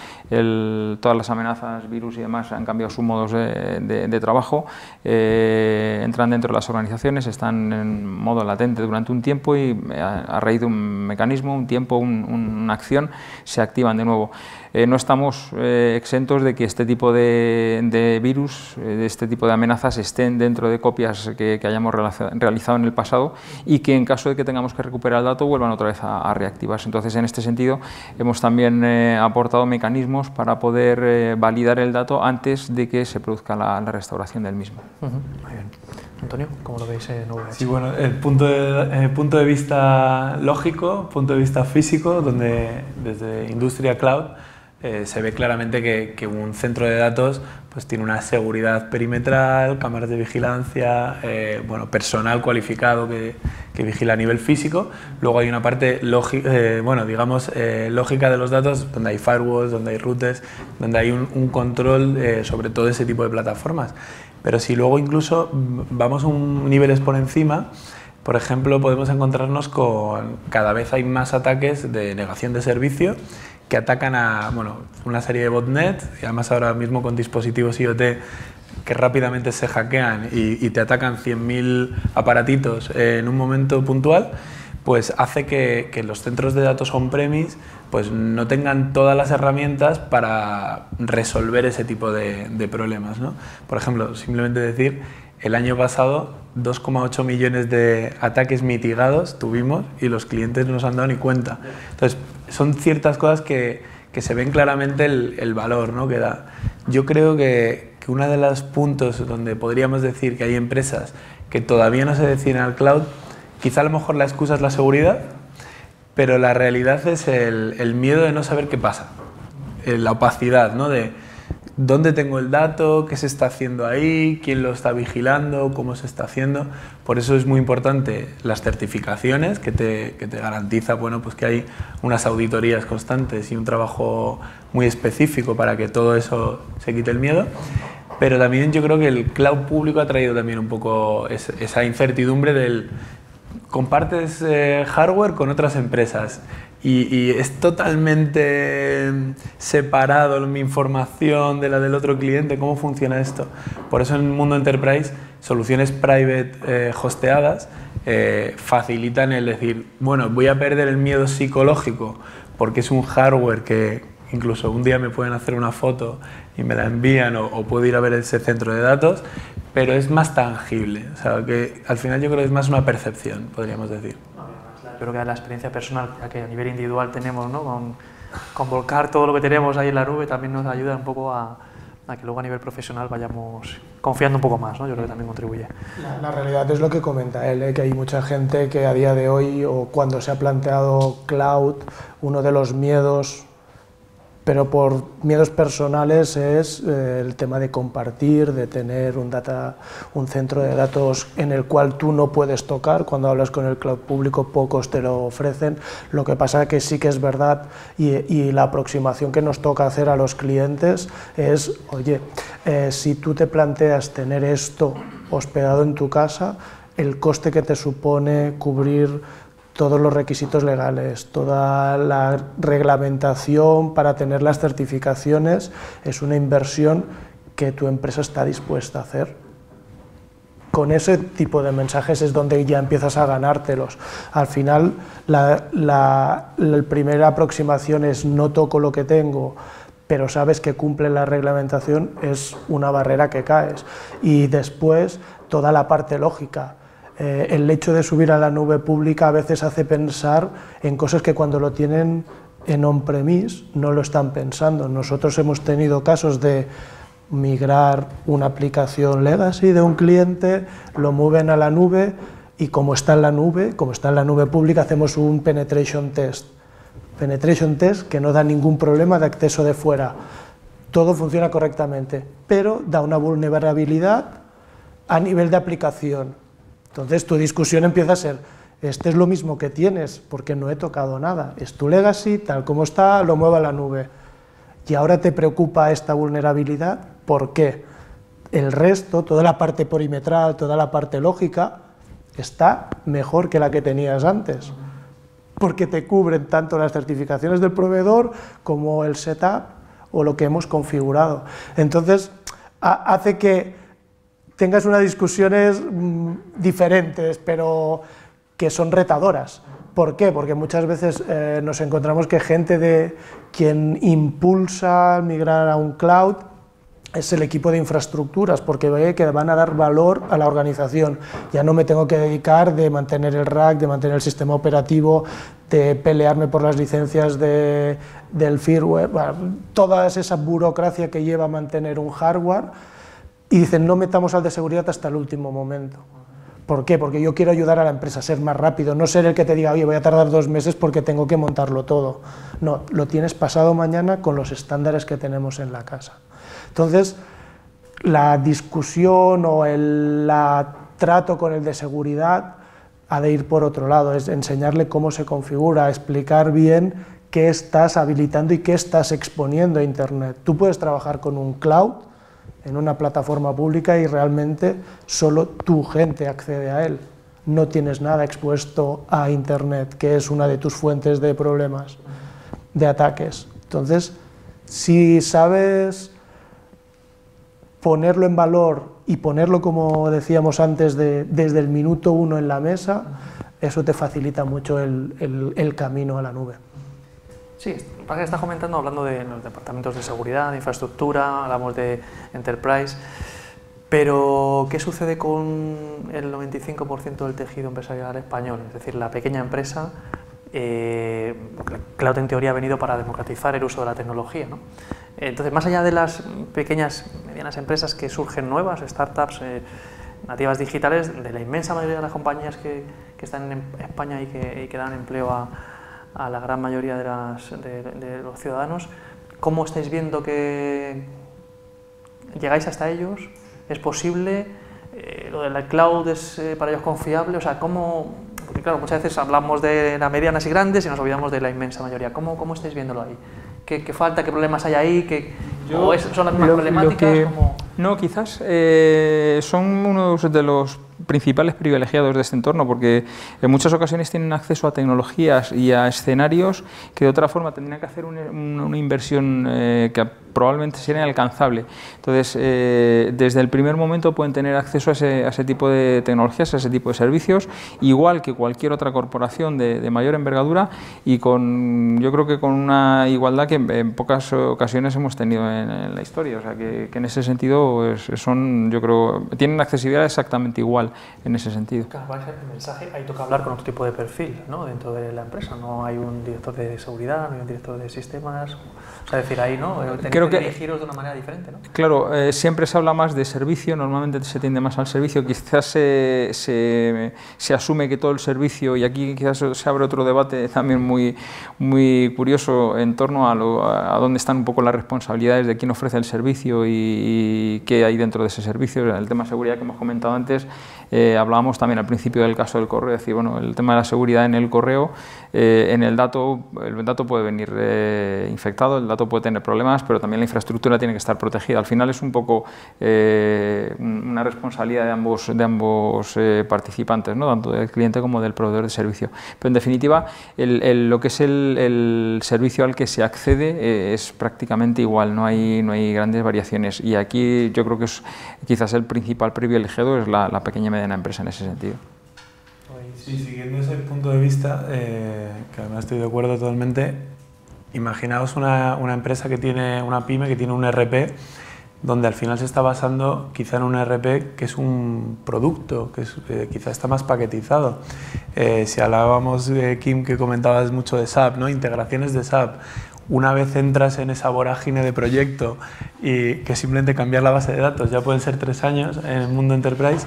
todas las amenazas, virus y demás han cambiado sus modos de, trabajo, eh, entran dentro de las organizaciones, están en modo latente durante un tiempo y a, raíz de un mecanismo, un tiempo, una acción, se activan de nuevo. Eh, no estamos eh, exentos de que este tipo de, virus, eh, de este tipo de amenazas estén dentro de copias que, hayamos realizado en el pasado y que en caso de que tengamos que recuperar el dato vuelvan otra vez a, reactivarse. Entonces, en este sentido, hemos también aportado mecanismos para poder validar el dato antes de que se produzca la, restauración del mismo. Muy bien. Antonio, ¿cómo lo veis en VH? Sí, bueno, el punto de, el punto de vista lógico, punto de vista físico, donde desde Industria Cloud eh, se ve claramente que, un centro de datos pues, tiene una seguridad perimetral, cámaras de vigilancia, eh, bueno, personal cualificado que, vigila a nivel físico. Luego hay una parte eh, bueno, digamos, lógica de los datos donde hay firewalls, donde hay routers, donde hay un, control sobre todo ese tipo de plataformas. Pero si luego incluso vamos un nivel por encima, por ejemplo, podemos encontrarnos con cada vez hay más ataques de negación de servicio que atacan a bueno, una serie de botnet, y además ahora mismo con dispositivos IoT que rápidamente se hackean y, te atacan 100.000 aparatitos en un momento puntual, pues hace que, los centros de datos on-premise pues no tengan todas las herramientas para resolver ese tipo de, de problemas. ¿no? Por ejemplo, simplemente decir, el año pasado 2,8 millones de ataques mitigados tuvimos y los clientes no nos han dado ni cuenta. Entonces, son ciertas cosas que, que se ven claramente el, valor ¿no? que da. Yo creo que, que uno de los puntos donde podríamos decir que hay empresas que todavía no se deciden al cloud, quizá a lo mejor la excusa es la seguridad, pero la realidad es el, el miedo de no saber qué pasa, eh, la opacidad, ¿no? de dónde tengo el dato, qué se está haciendo ahí, quién lo está vigilando, cómo se está haciendo. Por eso es muy importante las certificaciones que te, que te garantiza bueno, pues que hay unas auditorías constantes y un trabajo muy específico para que todo eso se quite el miedo. Pero también yo creo que el cloud público ha traído también un poco esa incertidumbre del compartes eh, hardware con otras empresas y, es totalmente separado mi información de la del otro cliente, ¿cómo funciona esto? Por eso en el mundo enterprise, soluciones private eh, hosteadas eh, facilitan el decir, bueno, voy a perder el miedo psicológico porque es un hardware que incluso un día me pueden hacer una foto y me la envían o, puedo ir a ver ese centro de datos, pero es más tangible, o sea, que al final yo creo que es más una percepción, podríamos decir creo que la experiencia personal que a nivel individual tenemos, ¿no? con, con, volcar todo lo que tenemos ahí en la nube, también nos ayuda un poco a, a, que luego a nivel profesional vayamos confiando un poco más. ¿no? Yo creo que también contribuye. La, realidad es lo que comenta él, ¿eh? que hay mucha gente que a día de hoy o cuando se ha planteado cloud, uno de los miedos pero por miedos personales es eh, el tema de compartir, de tener un, data, un centro de datos en el cual tú no puedes tocar. Cuando hablas con el cloud público, pocos te lo ofrecen. Lo que pasa que sí que es verdad y, y la aproximación que nos toca hacer a los clientes es, oye, eh, si tú te planteas tener esto hospedado en tu casa, el coste que te supone cubrir todos los requisitos legales, toda la reglamentación para tener las certificaciones es una inversión que tu empresa está dispuesta a hacer. Con ese tipo de mensajes es donde ya empiezas a ganártelos. Al final, la, primera aproximación es no toco lo que tengo, pero sabes que cumple la reglamentación, es una barrera que caes. Y después, toda la parte lógica eh, el hecho de subir a la nube pública a veces hace pensar en cosas que cuando lo tienen en on-premise no lo están pensando. Nosotros hemos tenido casos de migrar una aplicación legacy de un cliente, lo mueven a la nube y como está en la nube, como está en la nube pública, hacemos un penetration test. Penetration test que no da ningún problema de acceso de fuera. Todo funciona correctamente, pero da una vulnerabilidad a nivel de aplicación entonces tu discusión empieza a ser, este es lo mismo que tienes, porque no he tocado nada, es tu legacy, tal como está, lo muevo a la nube. Y ahora te preocupa esta vulnerabilidad, ¿por qué? El resto, toda la parte perimetral, toda la parte lógica, está mejor que la que tenías antes, porque te cubren tanto las certificaciones del proveedor como el setup o lo que hemos configurado. Entonces, hace que tengas unas discusiones mm, diferentes, pero que son retadoras. ¿Por qué? Porque muchas veces eh, nos encontramos que gente de quien impulsa migrar a un cloud es el equipo de infraestructuras, porque ve que van a dar valor a la organización. Ya no me tengo que dedicar de mantener el rack, de mantener el sistema operativo, de pelearme por las licencias de, del firmware, toda esa burocracia que lleva a mantener un hardware y dicen no metamos al de seguridad hasta el último momento. ¿Por qué? Porque yo quiero ayudar a la empresa a ser más rápido, no ser el que te diga, oye, voy a tardar dos meses porque tengo que montarlo todo. No, lo tienes pasado mañana con los estándares que tenemos en la casa. Entonces, la discusión o el trato con el de seguridad ha de ir por otro lado, es enseñarle cómo se configura, explicar bien qué estás habilitando y qué estás exponiendo a Internet. Tú puedes trabajar con un cloud en una plataforma pública y realmente solo tu gente accede a él. No tienes nada expuesto a Internet, que es una de tus fuentes de problemas, de ataques. Entonces, si sabes ponerlo en valor y ponerlo, como decíamos antes, desde el minuto uno en la mesa, eso te facilita mucho el camino a la nube. Sí, que está comentando hablando de los departamentos de seguridad, de infraestructura, hablamos de enterprise, pero ¿qué sucede con el 95% del tejido empresarial español? Es decir, la pequeña empresa, eh, Cloud en teoría ha venido para democratizar el uso de la tecnología. ¿no? Entonces, más allá de las pequeñas, medianas empresas que surgen nuevas, startups, eh, nativas digitales, de la inmensa mayoría de las compañías que, están en España y que, y que dan empleo a a la gran mayoría de, las, de, los ciudadanos. ¿Cómo estáis viendo que llegáis hasta ellos? ¿Es posible? Eh, ¿Lo de la cloud es eh, para ellos confiable? O sea, ¿cómo...? Porque claro, muchas veces hablamos de las medianas y grandes y nos olvidamos de la inmensa mayoría. ¿Cómo, cómo estáis viéndolo ahí? ¿Qué, qué falta? ¿Qué problemas hay ahí? ¿Qué, ¿O son las mismas problemáticas? No, quizás eh, son unos de los principales privilegiados de este entorno, porque en muchas ocasiones tienen acceso a tecnologías y a escenarios que de otra forma tendrían que hacer una, inversión eh, que probablemente sería inalcanzable. Entonces, eh, desde el primer momento pueden tener acceso a ese, tipo de tecnologías, a ese tipo de servicios, igual que cualquier otra corporación de, mayor envergadura y con, yo creo que con una igualdad que en, pocas ocasiones hemos tenido en, la historia. O sea, que, en ese sentido pues, son, yo creo, tienen accesibilidad exactamente igual en ese sentido. El mensaje, ahí toca hablar con otro tipo de perfil ¿no? dentro de la empresa. No hay un director de seguridad, no hay un director de sistemas. O sea, decir, ahí, ¿no? Creo que dirigirlos de una manera diferente, ¿no? Claro, eh, siempre se habla más de servicio, normalmente se tiende más al servicio. Quizás se, se, se, asume que todo el servicio, y aquí quizás se abre otro debate también muy, muy curioso en torno a, lo, a dónde están un poco las responsabilidades de quién ofrece el servicio y, y qué hay dentro de ese servicio. El tema de seguridad que hemos comentado antes eh, hablábamos también al principio del caso del correo, es decir, bueno, el tema de la seguridad en el correo, eh, en el dato, el dato puede venir eh, infectado, el dato puede tener problemas, pero también la infraestructura tiene que estar protegida. Al final es un poco una responsabilidad de ambos, de ambos participantes, ¿no? tanto del cliente como del proveedor de servicio. Pero en definitiva, lo que es el, servicio al que se accede es prácticamente igual, no hay, no hay grandes variaciones. Y aquí yo creo que es quizás el principal privilegiado es la, la pequeña la empresa en ese sentido. Sí, siguiendo ese punto de vista, eh, que además estoy de acuerdo totalmente, imaginaos una, una, empresa que tiene, una pyme que tiene un RP, donde al final se está basando quizá en un RP que es un producto, que eh, quizá está más paquetizado. Eh, si hablábamos, de Kim, que comentabas mucho de SAP, ¿no? integraciones de SAP, una vez entras en esa vorágine de proyecto y que simplemente cambiar la base de datos, ya pueden ser tres años en el mundo enterprise,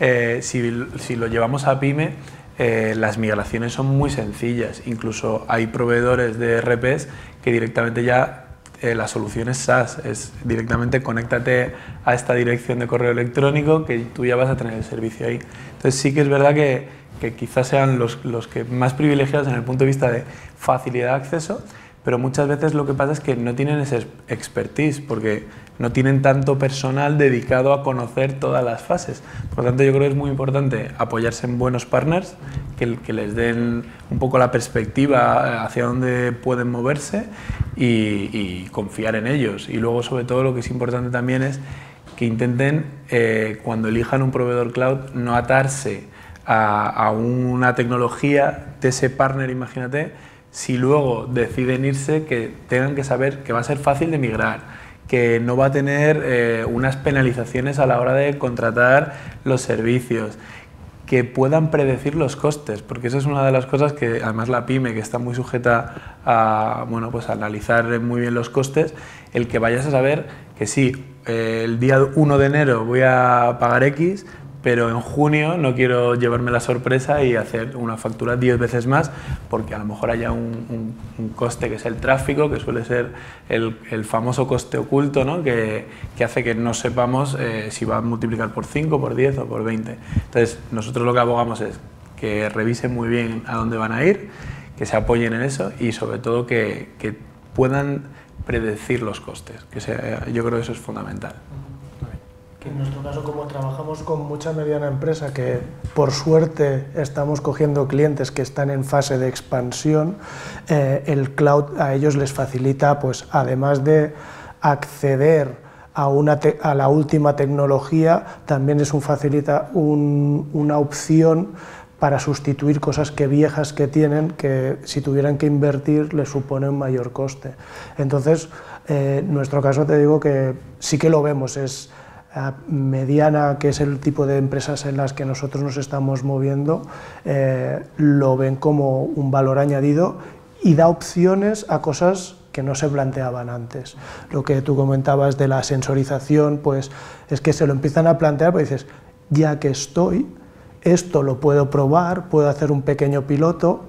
eh, si, lo llevamos a pyme, eh, las migraciones son muy sencillas. Incluso hay proveedores de RPs que directamente ya eh, la solución es SaaS, es directamente conéctate a esta dirección de correo electrónico que tú ya vas a tener el servicio ahí. Entonces sí que es verdad que, que quizás sean los, los que más privilegiados en el punto de vista de facilidad de acceso, pero muchas veces lo que pasa es que no tienen ese expertise porque no tienen tanto personal dedicado a conocer todas las fases. Por lo tanto, yo creo que es muy importante apoyarse en buenos partners que, les den un poco la perspectiva hacia dónde pueden moverse y, confiar en ellos. Y luego, sobre todo, lo que es importante también es que intenten, eh, cuando elijan un proveedor cloud, no atarse a, a una tecnología de ese partner, imagínate, si luego deciden irse, que tengan que saber que va a ser fácil de migrar, que no va a tener eh, unas penalizaciones a la hora de contratar los servicios, que puedan predecir los costes, porque eso es una de las cosas que además la pyme, que está muy sujeta a, bueno, pues a analizar muy bien los costes, el que vayas a saber que sí, eh, el día 1 de enero voy a pagar X, pero en junio no quiero llevarme la sorpresa y hacer una factura 10 veces más porque a lo mejor haya un, coste que es el tráfico, que suele ser el, famoso coste oculto, ¿no? que, hace que no sepamos eh, si va a multiplicar por 5, por 10 o por 20. Entonces, nosotros lo que abogamos es que revisen muy bien a dónde van a ir, que se apoyen en eso y sobre todo que, puedan predecir los costes, que yo creo que eso es fundamental en nuestro caso, como trabajamos con mucha mediana empresa, que por suerte estamos cogiendo clientes que están en fase de expansión, eh, el cloud a ellos les facilita, pues además de acceder a, una a la última tecnología, también es un facilita una opción para sustituir cosas que viejas que tienen, que si tuvieran que invertir les supone un mayor coste. Entonces, eh, nuestro caso te digo que sí que lo vemos, es mediana, que es el tipo de empresas en las que nosotros nos estamos moviendo, eh, lo ven como un valor añadido y da opciones a cosas que no se planteaban antes. Lo que tú comentabas de la sensorización, pues es que se lo empiezan a plantear, pues dices, ya que estoy, esto lo puedo probar, puedo hacer un pequeño piloto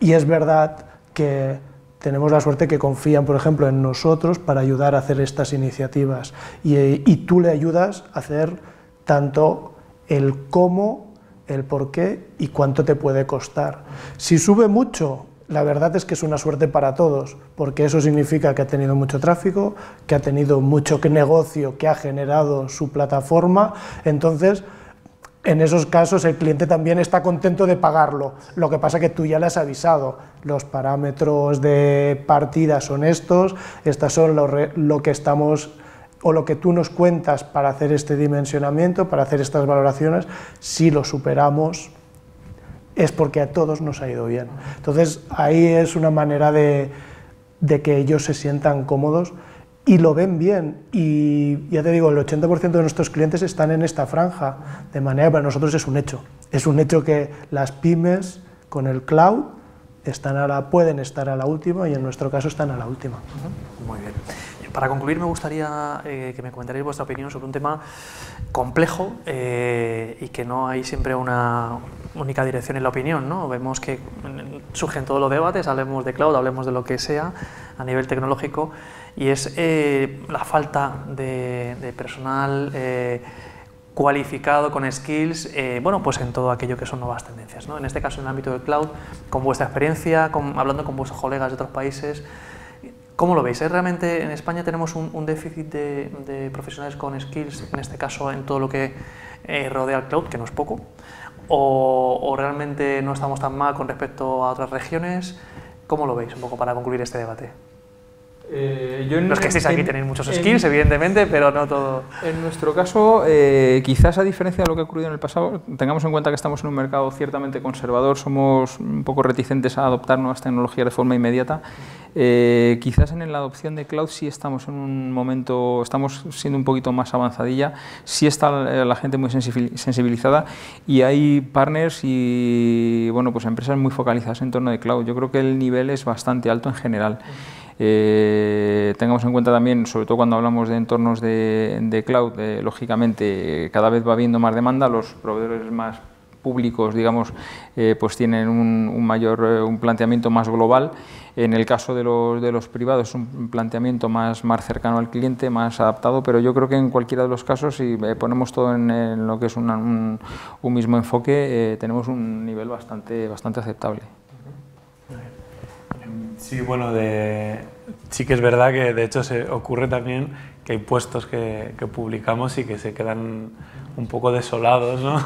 y es verdad que tenemos la suerte que confían, por ejemplo, en nosotros para ayudar a hacer estas iniciativas y, tú le ayudas a hacer tanto el cómo, el por qué y cuánto te puede costar. Si sube mucho, la verdad es que es una suerte para todos, porque eso significa que ha tenido mucho tráfico, que ha tenido mucho negocio, que ha generado su plataforma, entonces en esos casos el cliente también está contento de pagarlo. Lo que pasa es que tú ya le has avisado, los parámetros de partida son estos, estas son lo, que estamos o lo que tú nos cuentas para hacer este dimensionamiento, para hacer estas valoraciones, si lo superamos es porque a todos nos ha ido bien. Entonces ahí es una manera de, de que ellos se sientan cómodos y lo ven bien. Y ya te digo, el 80% de nuestros clientes están en esta franja, de manera que para nosotros es un hecho. Es un hecho que las pymes con el cloud están a la, pueden estar a la última y en nuestro caso están a la última. Muy bien. Para concluir, me gustaría eh, que me comentarais vuestra opinión sobre un tema complejo eh, y que no hay siempre una única dirección en la opinión. ¿no? Vemos que surgen todos los debates, hablemos de cloud, hablemos de lo que sea a nivel tecnológico, y es eh, la falta de, personal cualificado con skills, bueno, pues en todo aquello que son nuevas tendencias. ¿no? En este caso, en el ámbito del cloud, con vuestra experiencia, hablando con vuestros colegas de otros países, ¿Cómo lo veis? ¿Es realmente en España tenemos un, déficit de, profesionales con skills, en este caso en todo lo que eh, rodea al cloud, que no es poco? ¿O, realmente no estamos tan mal con respecto a otras regiones? ¿Cómo lo veis un poco para concluir este debate? Eh, yo Los que estéis aquí tenéis muchos skills, evidentemente, pero no todo. En nuestro caso, eh, quizás a diferencia de lo que ha ocurrido en el pasado, tengamos en cuenta que estamos en un mercado ciertamente conservador, somos un poco reticentes a adoptar nuevas tecnologías de forma inmediata. Eh, quizás en la adopción de cloud sí estamos en un momento, estamos siendo un poquito más avanzadilla, sí está la gente muy sensibilizada y hay partners y bueno, pues empresas muy focalizadas en torno de cloud. Yo creo que el nivel es bastante alto en general. Eh, tengamos en cuenta también, sobre todo cuando hablamos de entornos de, cloud, eh, lógicamente cada vez va habiendo más demanda, los proveedores más públicos, digamos, eh, pues tienen un, mayor un planteamiento más global. En el caso de los, de los privados es un planteamiento más, más cercano al cliente, más adaptado, pero yo creo que en cualquiera de los casos, si ponemos todo en, lo que es un, un, mismo enfoque, tenemos un nivel bastante, bastante aceptable. Sí, bueno, de, sí que es verdad que de hecho se ocurre también que hay puestos que, que publicamos y que se quedan un poco desolados, ¿no?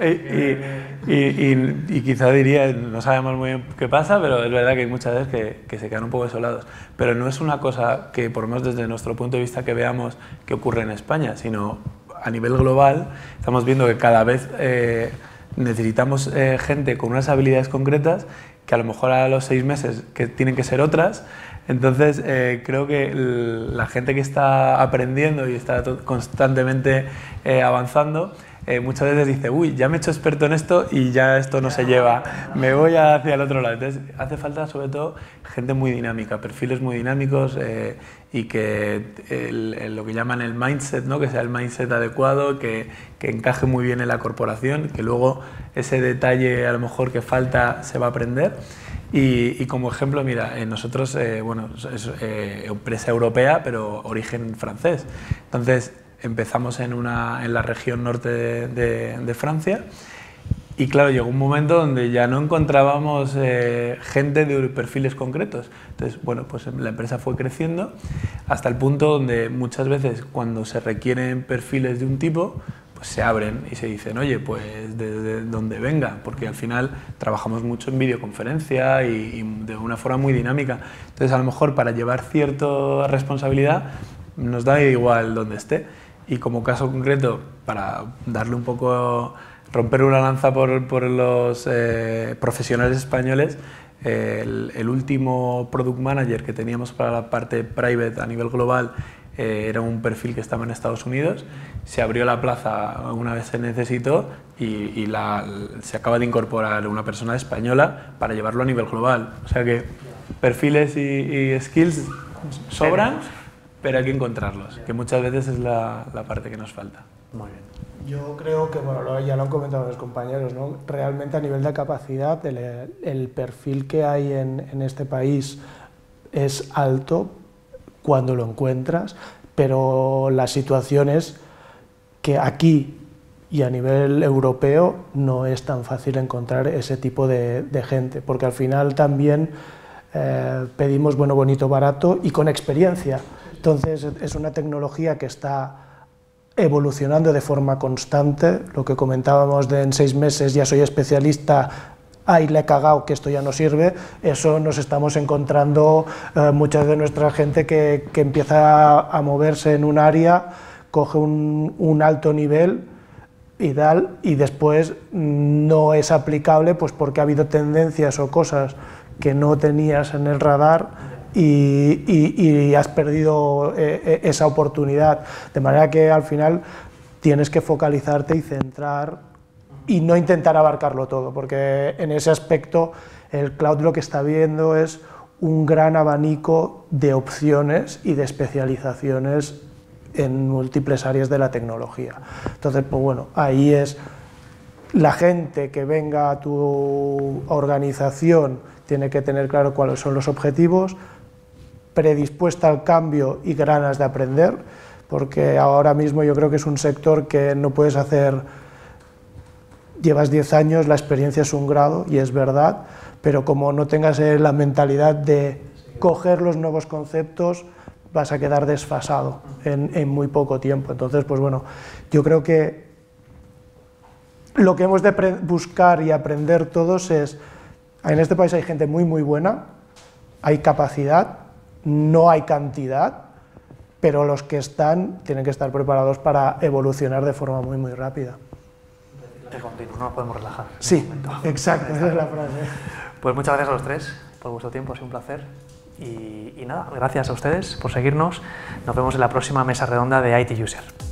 y, y, y, quizá diría, no sabemos muy bien qué pasa, pero es verdad que hay muchas veces que, que, se quedan un poco desolados. Pero no es una cosa que, por lo menos desde nuestro punto de vista, que veamos que ocurre en España, sino a nivel global estamos viendo que cada vez eh, necesitamos eh, gente con unas habilidades concretas que a lo mejor a los seis meses que tienen que ser otras. Entonces, eh, creo que la gente que está aprendiendo y está constantemente eh, avanzando eh, muchas veces dice, uy, ya me he hecho experto en esto y ya esto no se lleva, me voy hacia el otro lado. Entonces hace falta sobre todo gente muy dinámica, perfiles muy dinámicos eh, y que lo que llaman el mindset, ¿no? que sea el mindset adecuado, que, que, encaje muy bien en la corporación, que luego ese detalle a lo mejor que falta se va a aprender. Y, como ejemplo, mira, eh, nosotros, eh, bueno, es eh, empresa europea, pero origen francés. Entonces, empezamos en, una, en la región norte de, de, Francia y claro, llegó un momento donde ya no encontrábamos gente de perfiles concretos. Entonces, bueno, pues la empresa fue creciendo hasta el punto donde muchas veces cuando se requieren perfiles de un tipo, pues se abren y se dicen, oye, pues desde donde venga, porque al final trabajamos mucho en videoconferencia y, de una forma muy dinámica. Entonces, a lo mejor para llevar cierta responsabilidad nos da igual donde esté. Y como caso concreto, para darle un poco, romper una lanza por, por los eh, profesionales españoles, el, el último product manager que teníamos para la parte private a nivel global eh, era un perfil que estaba en Estados Unidos, se abrió la plaza una vez se necesitó y, se acaba de incorporar una persona española para llevarlo a nivel global. O sea que perfiles y, skills sobran, pero hay que encontrarlos, que muchas veces es la, parte que nos falta. Muy bien. Yo creo que, bueno, ya lo han comentado los compañeros, ¿no? realmente a nivel de capacidad el, perfil que hay en, en este país es alto, cuando lo encuentras, pero la situación es que aquí y a nivel europeo no es tan fácil encontrar ese tipo de, gente, porque al final también eh, pedimos bueno, bonito, barato y con experiencia. Entonces es una tecnología que está evolucionando de forma constante, lo que comentábamos de en seis meses ya soy especialista, ay, le he cagado, que esto ya no sirve, eso nos estamos encontrando eh, mucha de nuestra gente que, que empieza a, moverse en un área, coge un, un alto nivel y tal, y después no es aplicable pues porque ha habido tendencias o cosas que no tenías en el radar y, y, has perdido eh, eh, esa oportunidad. De manera que al final tienes que focalizarte y centrar y no intentar abarcarlo todo, porque en ese aspecto el cloud lo que está viendo es un gran abanico de opciones y de especializaciones en múltiples áreas de la tecnología. Entonces, pues bueno, ahí es la gente que venga a tu organización tiene que tener claro cuáles son los objetivos, predispuesta al cambio y ganas de aprender, porque ahora mismo yo creo que es un sector que no puedes hacer llevas 10 años, la experiencia es un grado y es verdad, pero como no tengas eh, la mentalidad de coger los nuevos conceptos, vas a quedar desfasado en, muy poco tiempo. Entonces, pues bueno, yo creo que lo que hemos de buscar y aprender todos es, en este país hay gente muy, muy buena, hay capacidad, no hay cantidad, pero los que están tienen que estar preparados para evolucionar de forma muy, muy rápida continuo, no nos podemos relajar. Sí, exacto, esa es la frase. Pues muchas gracias a los tres por vuestro tiempo, ha sido un placer. Y, y nada, gracias a ustedes por seguirnos. Nos vemos en la próxima mesa redonda de IT User.